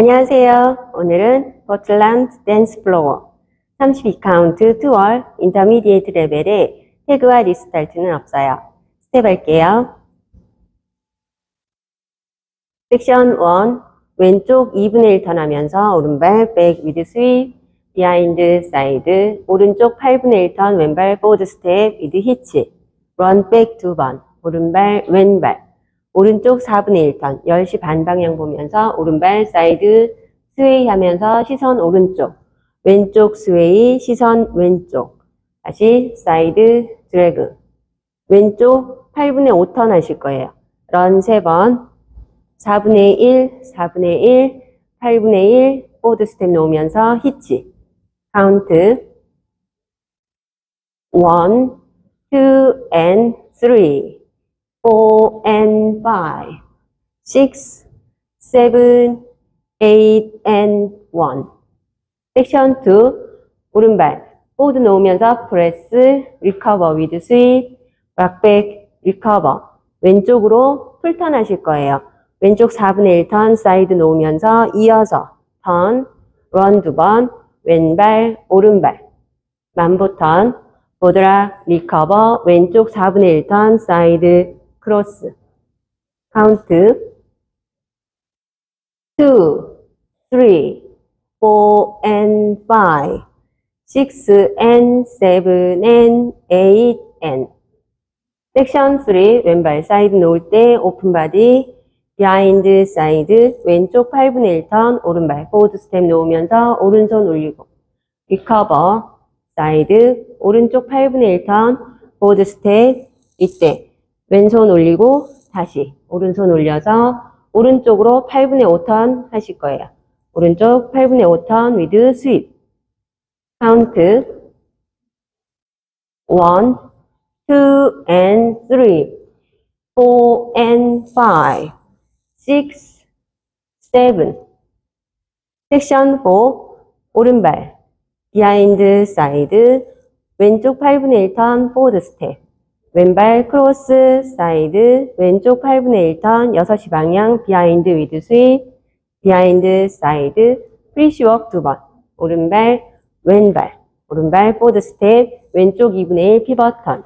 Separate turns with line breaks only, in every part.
안녕하세요. 오늘은 Portland Dance Floor 32카운트 2 wall intermediate level의 tag와 restart는 없어요. 스텝 할게요. 섹션 1 왼쪽 2분의 1 턴하면서 오른발 back with sweep behind side 오른쪽 8분의 1턴 왼발 forward step with hitch run back 두번 오른발 왼발 오른쪽 4분의 1턴 10시 반 방향 보면서 오른발 side sway 하면서 시선 오른쪽 왼쪽 sway 시선 왼쪽. 다시 side drag. 왼쪽 8분의 5턴 하실 거예요. run 3번 4분의 1, 4분의 1, 8분의 1 forward step 놓으면서 hitch. 카운트. 1, 2, and 3 four and five, six, seven, eight and one. section 2 오른발. forward 놓으면서 press recover with sweep rock back recover 왼쪽으로 full turn 하실 거예요. 왼쪽 4분의 1턴 사이드 놓으면서 이어서 턴, run 두 번, 왼발, 오른발. 만보 턴, forward rock, recover, 왼쪽 4분의 1턴 side cross. 카운트. 2, 3, 4 and 5, 6 and 7 and 8 and. section 3 왼발 사이드 놓을 때 open body behind side 왼쪽 8분의 1턴 오른발 forward step 놓으면서 오른손 올리고. recover side 오른쪽 8분의 1턴 forward step 이때 왼손 올리고 다시 오른손 올려서 오른쪽으로 8분의 5턴 하실 거예요. 오른쪽 8분의 5턴 with sweep 카운트 1, 2 and 3 4 and 5 6, 7 섹션 4 오른발 behind side 왼쪽 8분의 1턴 forward step 왼발 cross side 왼쪽 8분의 1턴 6시 방향 behind with sweep behind side prissy walk 두번 오른발 왼발 오른발 forward step 왼쪽 2분의 1 pivot turn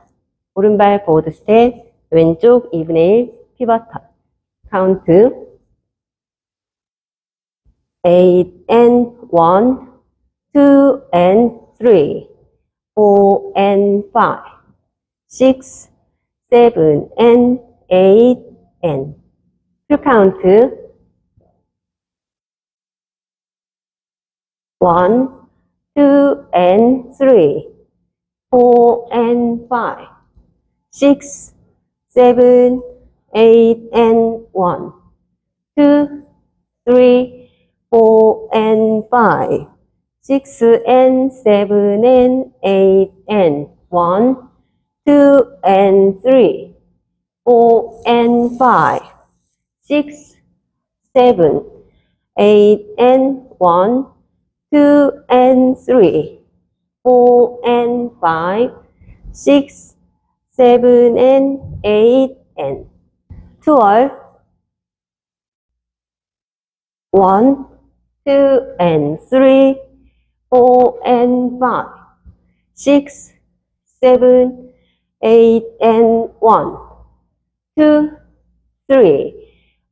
오른발 forward step 왼쪽 2분의 1 피벗 턴. 카운트. 8 and 1 2 and 3 4 and 5 6, 7, and 8, and 큐 카운트 1, 2, and 3, 4, and 5, 6, 7, 8, and 1, 2, 3, 4, and 5, 6, and 7, and 8, and 1, 2 and 3, 4 and 5, 6, 7, 8 and 1, 2 and 3, 4 and 5, 6, 7 and 8 and 12, 1, 2 and 3, 4 and 5, 6, 7, eight and one, two, three,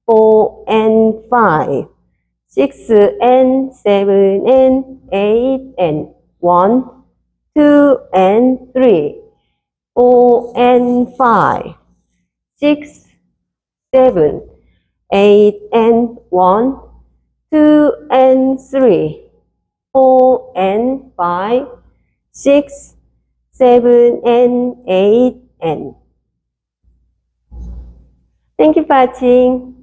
four and five, six and seven and eight and one, two and three, four and five, six, seven, eight and one, two and three, four and five, six, seven, and eight, and. Thank you for watching.